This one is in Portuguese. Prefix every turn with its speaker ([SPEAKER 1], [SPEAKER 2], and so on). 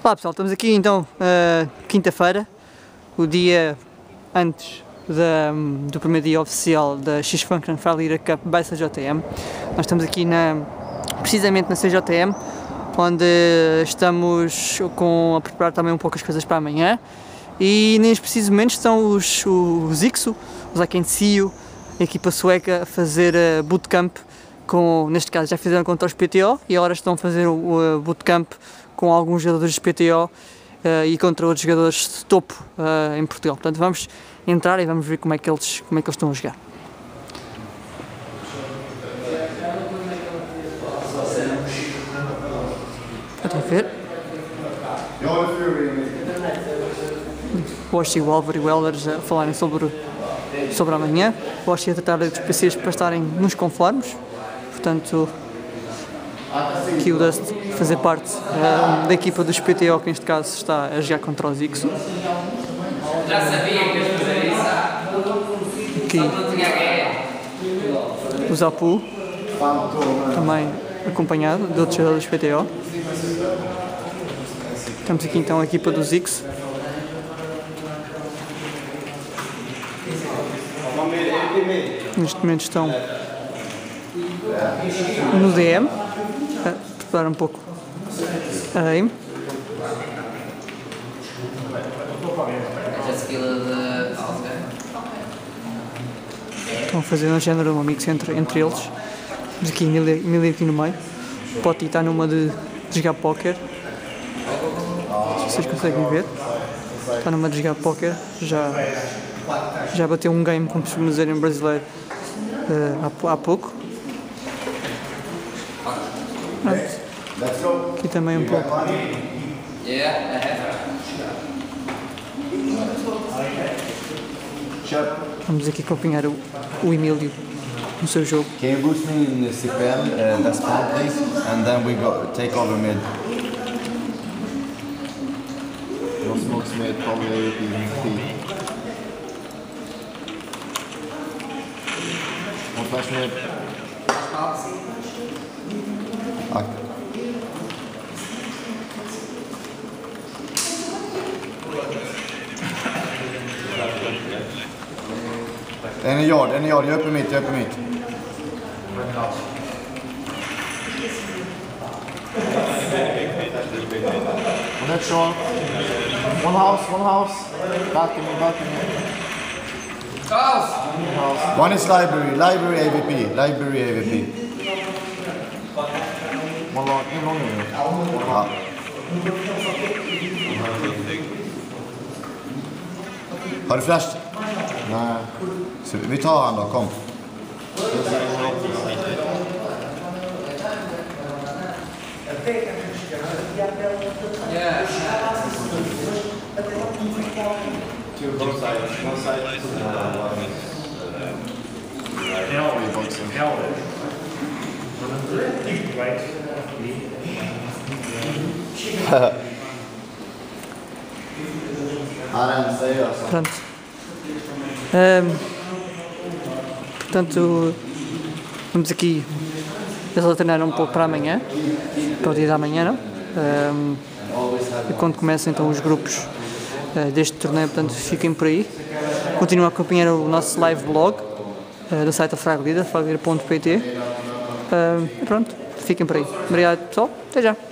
[SPEAKER 1] Olá pessoal, estamos aqui então uh, quinta-feira, o dia antes da, do primeiro dia oficial da X-Function Leader Cup by CJM. Nós estamos aqui na, precisamente na CJM, onde estamos com, a preparar também um pouco as coisas para amanhã. E neste preciso momento estão os, os Ixo, os Akencio, a equipa sueca a fazer uh, bootcamp com, neste caso já fizeram contra os PTO e agora estão a fazer o uh, bootcamp com alguns jogadores de PTO uh, e contra outros jogadores de topo uh, em Portugal. Portanto, vamos entrar e vamos ver como é que eles, como é que eles estão a jogar. Estão a ver? Washi o Álvaro e o Elders a falarem sobre, sobre amanhã. Washi a tratar dos PCs para estarem nos conformes. Portanto, que o Dust fazer parte uh, da equipa dos PTO, que neste caso está a jogar contra os Ixo. Já sabia que ias fazer isso. Aqui o Zapu, também acompanhado de outros jogadores dos PTO. Temos aqui então a equipa dos Ixo. Neste momento estão no DM preparar um pouco aim. Estão a fazer um género um mix entre, entre eles. Temos aqui Emília aqui no meio. O Potti está numa de, de jogar póquer. Se vocês conseguem ver. Está numa de jogar póquer. Já, já bateu um game, como costumamos dizer em brasileiro, uh, há, há pouco. Pronto. Aqui também um pouco. Vamos aqui acompanhar o, o Emílio no seu jogo.
[SPEAKER 2] Can you boost me in the CPM, uh, that's please, and then we go take over mid. No smokes mid, probably. One flash mid. En yard, jag, en är jag. Jag öppnar mitt, jag öppnar mitt. Well, that's all. One house, one house. Balcony, balcony. House. house. One is library, library AVP, library AVP. One long, in long. One house. Har du flash? Nej. Så vi tar han då, kom.
[SPEAKER 3] Two
[SPEAKER 1] Pronto. Ahm, portanto, vamos aqui. Treinar um pouco para amanhã, para o dia da amanhã, não? Ahm, e quando começam então os grupos uh, deste torneio, portanto, fiquem por aí. Continuem a acompanhar o nosso live blog uh, do site da. Uh, pronto, fiquem por aí. Obrigado, pessoal. Até já.